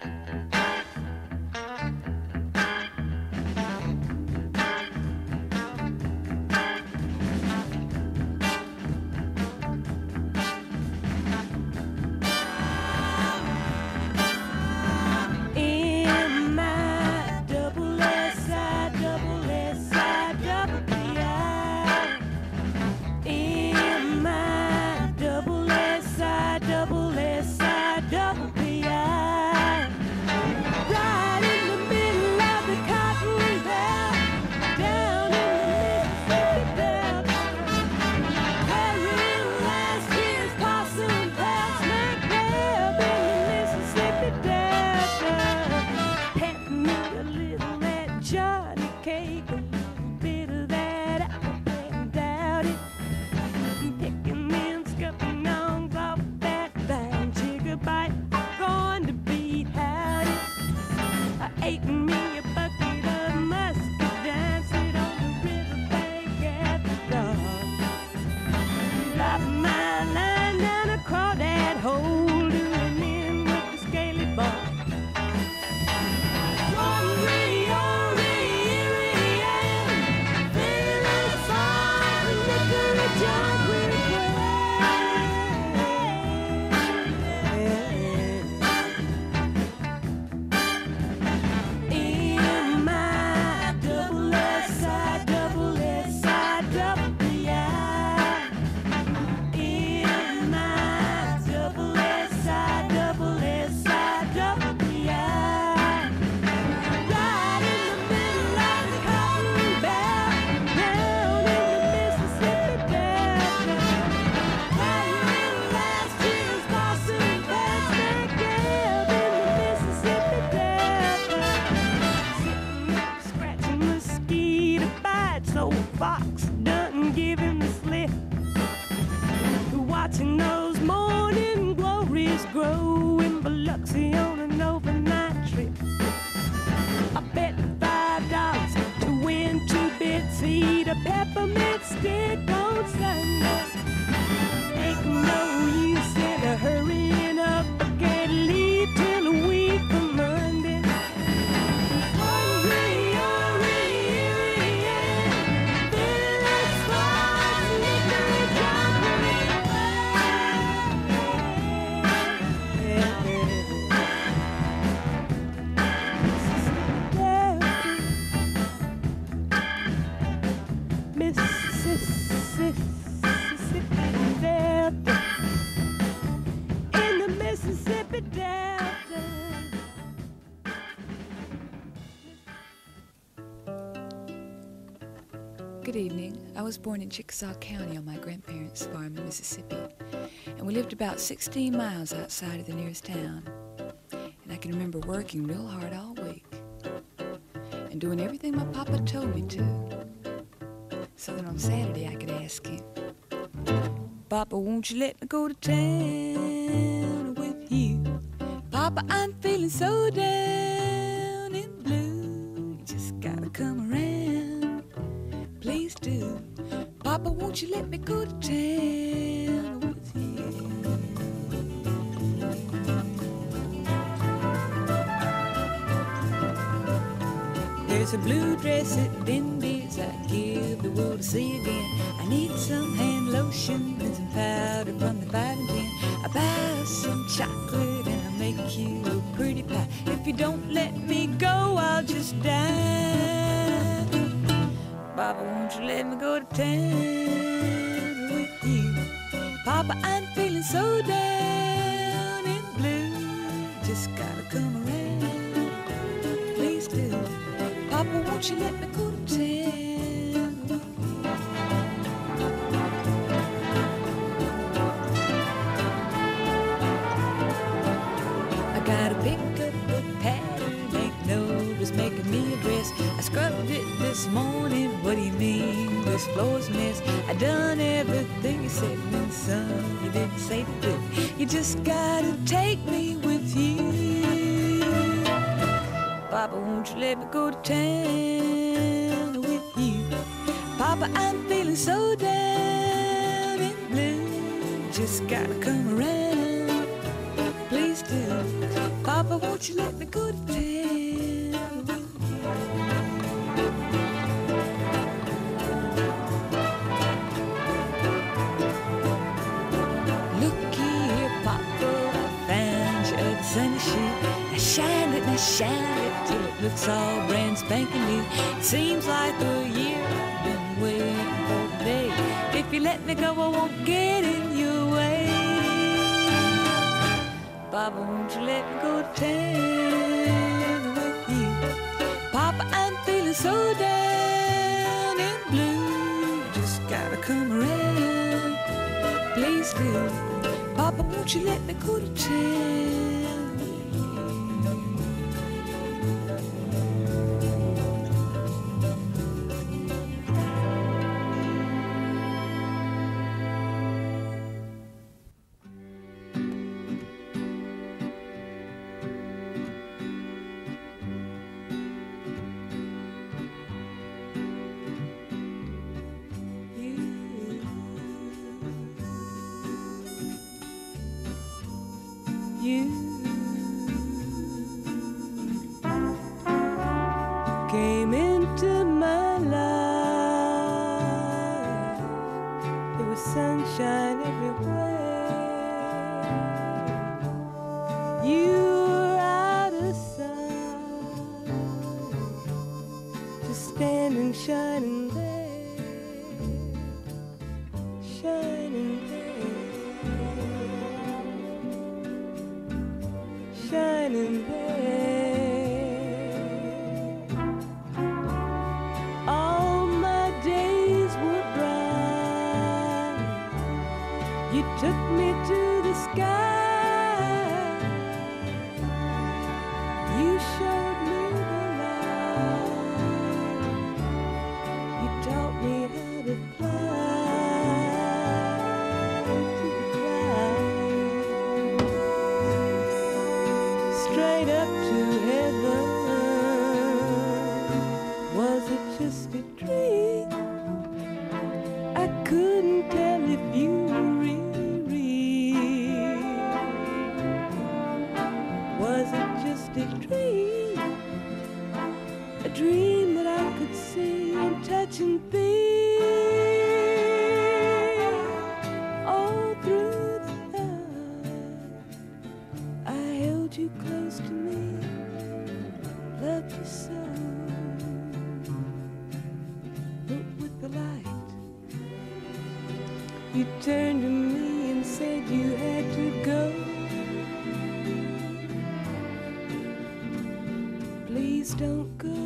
Mm-hmm. was born in Chickasaw County on my grandparents' farm in Mississippi, and we lived about 16 miles outside of the nearest town. And I can remember working real hard all week and doing everything my papa told me to, so that on Saturday I could ask him, Papa, won't you let me go to town with you? Papa, I'm feeling so down and blue, you just gotta come around. Won't you let me go to town with you? There's a blue dress at Denby's I give the world to see again. I need some hand lotion and some powder from done everything you said, me some you didn't say to do. You just gotta take me with you. Papa, won't you let me go to town with you? Papa, I'm feeling so looks all brand spanking new. Seems like a year I've been waiting for the day. If you let me go, I won't get in your way. Papa, won't you let me go to with you? Papa, I'm feeling so down and blue. Just gotta come around, please do. Papa, won't you let me go to town? You don't go.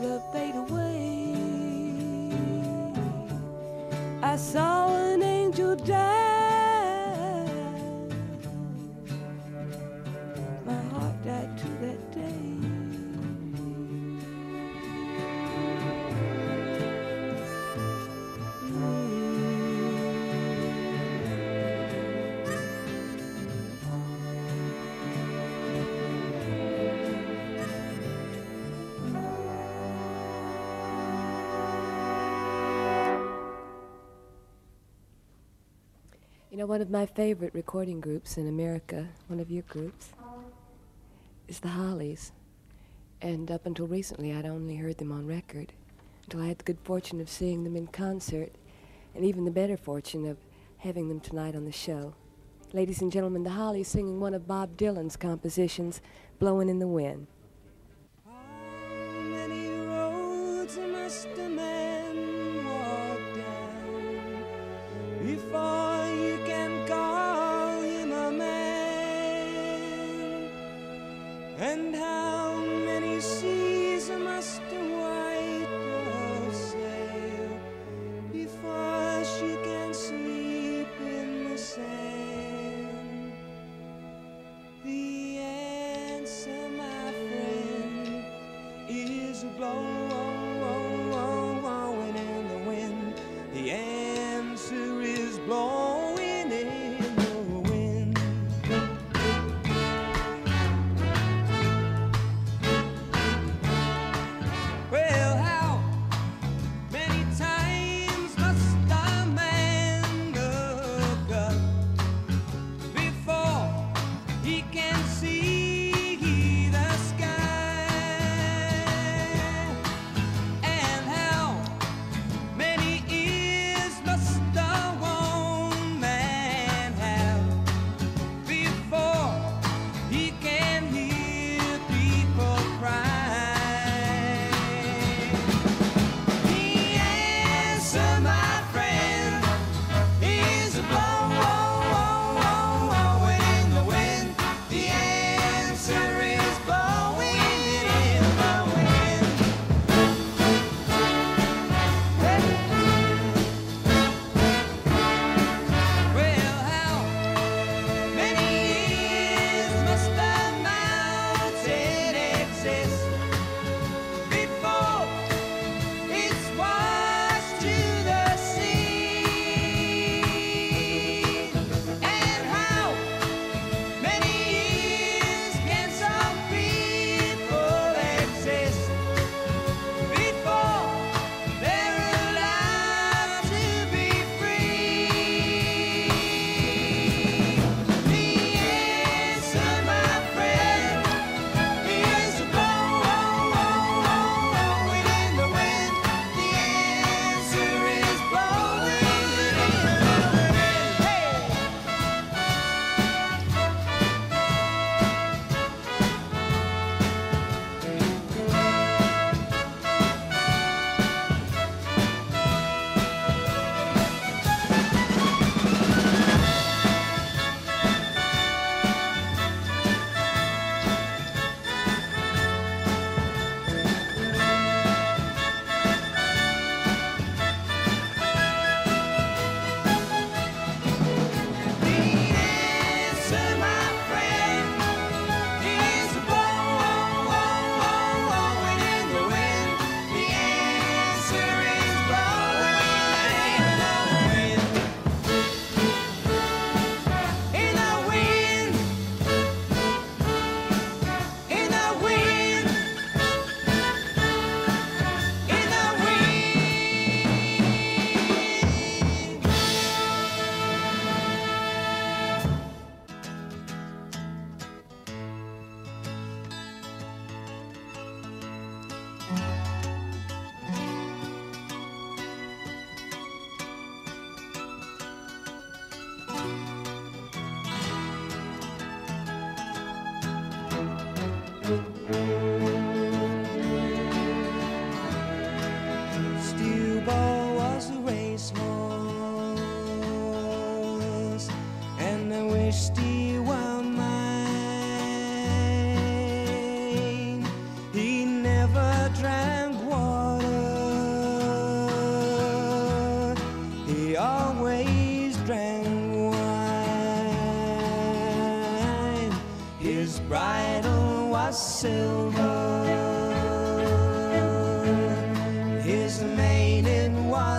Love fade away. I saw an angel die. One of my favorite recording groups in America, one of your groups, is the Hollies. And up until recently, I'd only heard them on record until I had the good fortune of seeing them in concert, and even the better fortune of having them tonight on the show. Ladies and gentlemen, the Hollies singing one of Bob Dylan's compositions, Blowing in the Wind.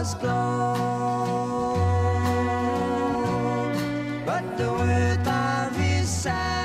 Was but the worth of his saddle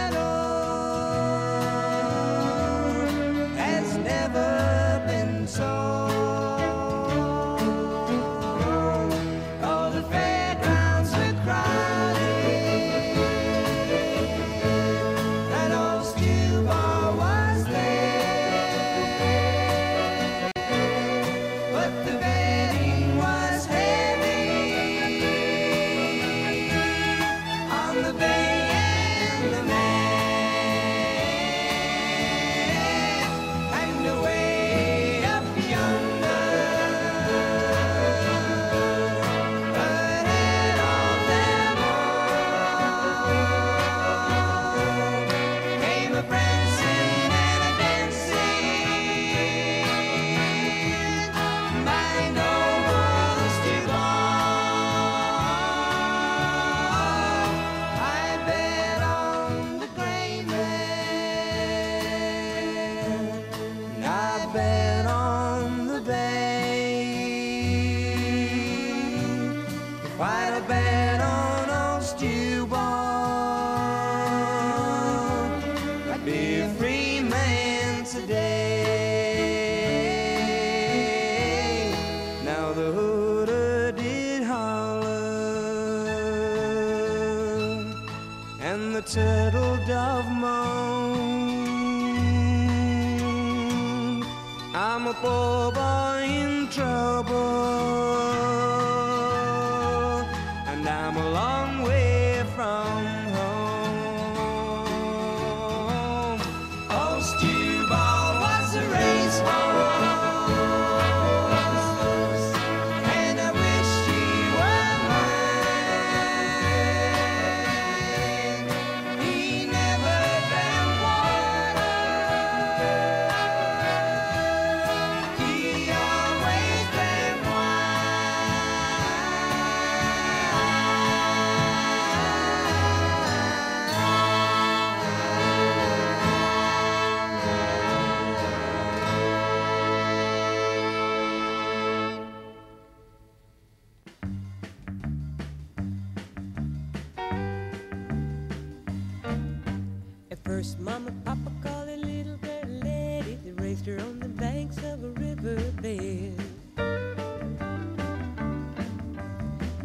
At first, Mama, Papa called a little bird lady. They raised her on the banks of a riverbed.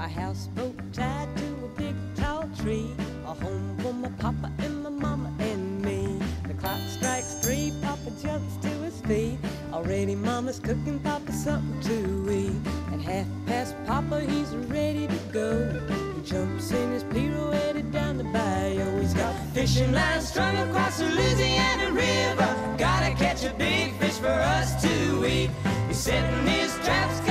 A houseboat tied to a big tall tree. A home for my papa and my mama and me. The clock strikes three, Papa jumps to his feet. Already Mama's cooking Papa something to eat. At half past, Papa, he's ready to go. He jumps in his pirogue down the bayou. Fishing lines strung across the Louisiana River. Gotta catch a big fish for us to eat. He's setting his traps,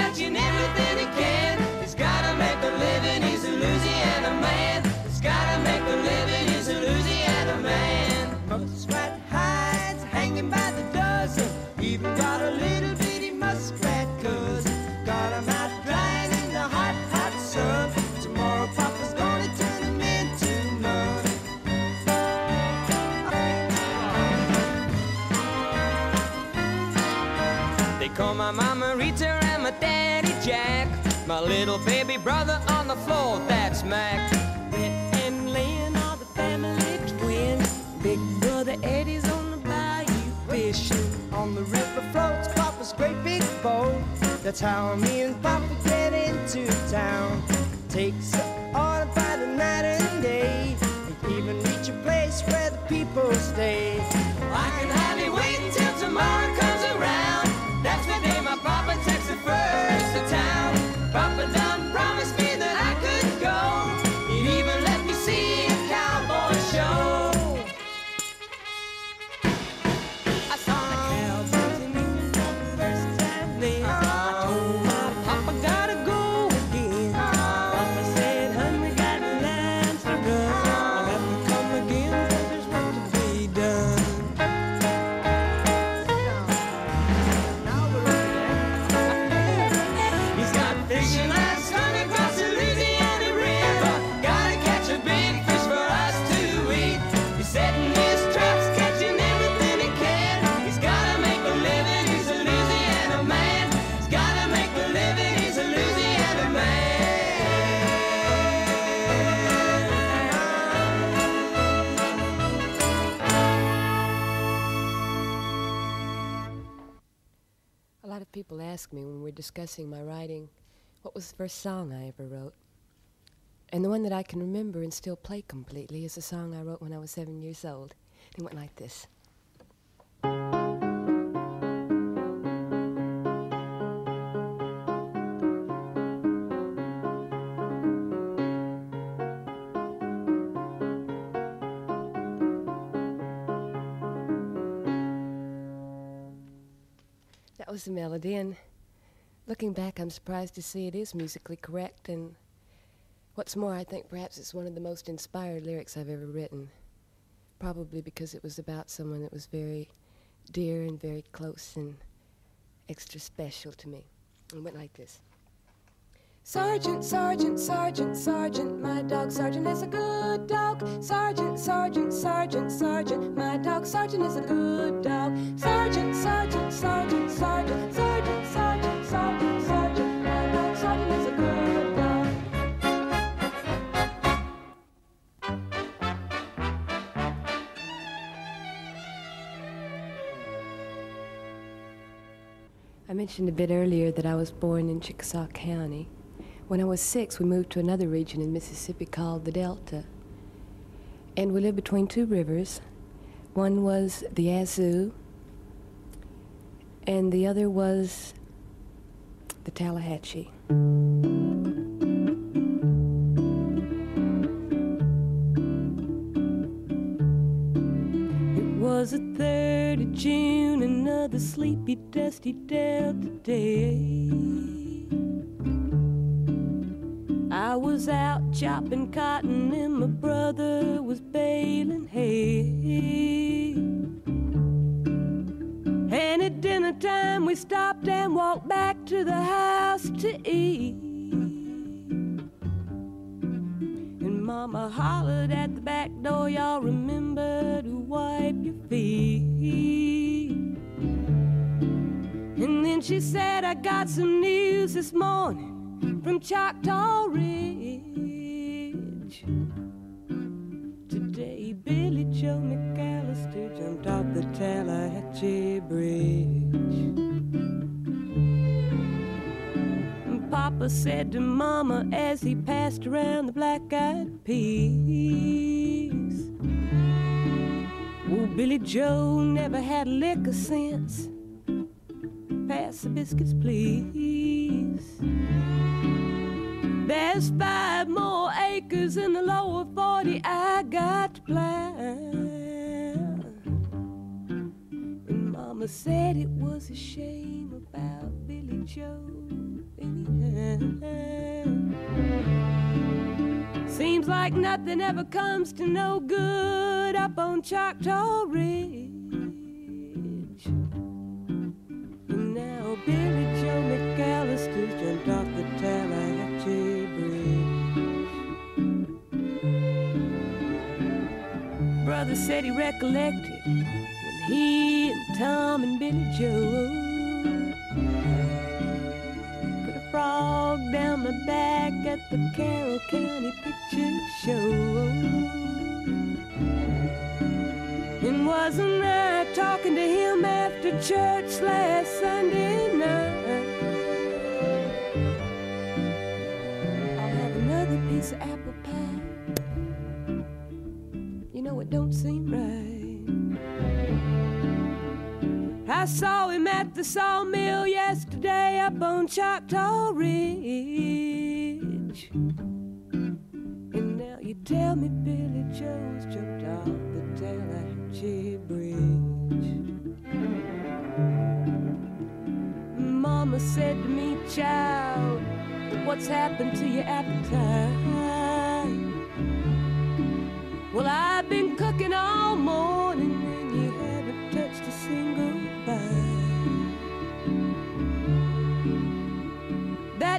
mama Rita and my daddy Jack. My little baby brother on the floor, that's Mac. Brett and Lynn are the family twins. Big brother Eddie's on the bayou fishing. On the river floats Papa's great big boat. That's how me and Papa get into town. Takes on about a night and day. And even reach a place where the people stay. Discussing my writing, what was the first song I ever wrote? And the one that I can remember and still play completely is a song I wrote when I was seven years old. It went like this. That was the melody, and looking back, I'm surprised to see it is musically correct. And what's more, I think perhaps it's one of the most inspired lyrics I've ever written. Probably because it was about someone that was very dear and very close and extra special to me. It went like this. Sergeant, Sergeant, Sergeant, Sergeant, my dog Sergeant is a good dog. Sergeant, Sergeant, Sergeant, Sergeant, my dog Sergeant is a good dog. Sergeant, mentioned a bit earlier that I was born in Chickasaw County. When I was six, we moved to another region in Mississippi called the Delta. And we lived between two rivers. One was the Yazoo, and the other was the Tallahatchie. Was the 3rd of June, another sleepy, dusty Delta day. I was out chopping cotton, and my brother was baling hay. And at dinner time, we stopped and walked back to the house to eat. Mama hollered at the back door, y'all remember to wipe your feet. And then she said, I got some news this morning from Choctaw Ridge. Today, Billy Joe McAllister jumped off the Tallahatchie Bridge. Papa said to Mama as he passed around the black eyed peas. Oh, Billy Joe never had liquor sense. Pass the biscuits, please. There's five more acres in the lower 40 I got to. And Mama said it was a shame about Billy Joe. Seems like nothing ever comes to no good up on Choctaw Ridge. And now Billy Joe McAllister's jumped off the Tallahatchie Bridge. Brother said he recollected when he and Tom and Billy Joe frog down my back at the Carroll County Picture Show. And wasn't I talking to him after church last Sunday night? I'll have another piece of apple pie. You know, it don't seem right. I saw him at the sawmill yesterday up on Choctaw Ridge. And now you tell me Billy Joe's jumped off the Tallahatchie Bridge. Mama said to me, child, what's happened to your appetite? Well, I've been cooking all morning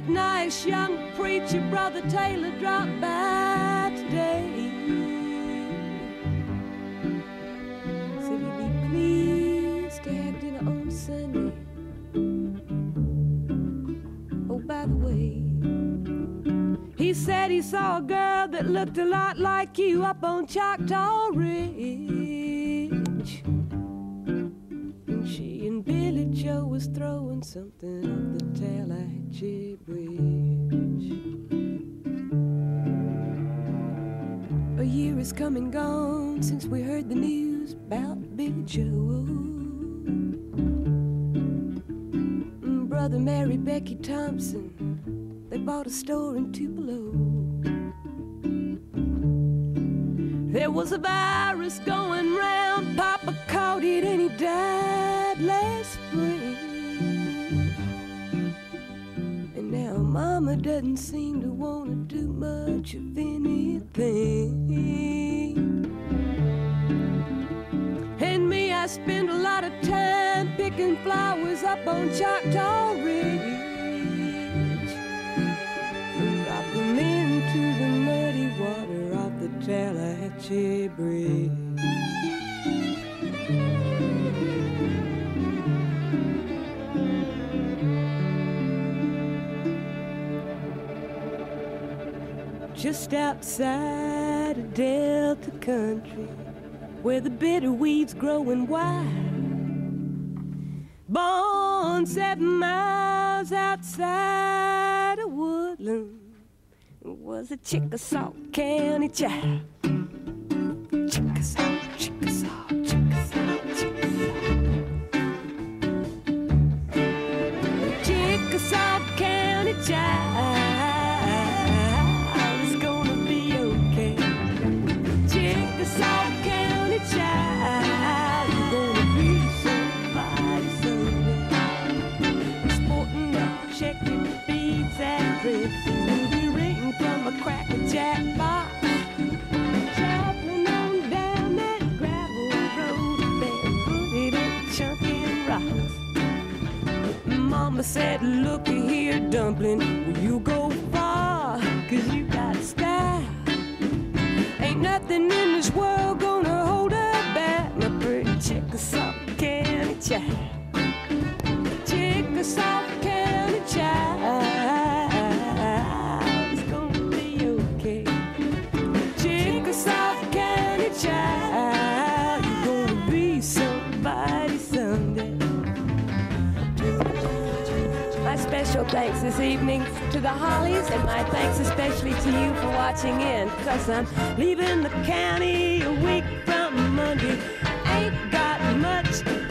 That nice young preacher, Brother Taylor, dropped by today. Said he'd be pleased to have dinner on Sunday. Oh, by the way, he said he saw a girl that looked a lot like you up on Choctaw Ridge. And she and Billy Joe was throwing something off the Tallahatchie Bridge. Has come and gone since we heard the news about Big Joe. Mm, Brother Mary Becky Thompson. They bought a store in Tupelo. There was a virus going round. Papa caught it and he died last spring. Mama doesn't seem to want to do much of anything. And me, I spend a lot of time picking flowers up on Choctaw Ridge. Drop them into the muddy water off the Tallahatchie Bridge. Just outside of Delta Country, where the bitter weeds growing wild. Born seven miles outside of Woodland, was a Chickasaw County child. Said, looky here, dumpling, will you go far? Cause you got style. Ain't nothing in this world gonna hold her back. My pretty Chickasaw County child. Chickasaw County thanks this evening to the Hollies, and my thanks especially to you for watching in, because I'm leaving the county a week from Monday. Ain't got much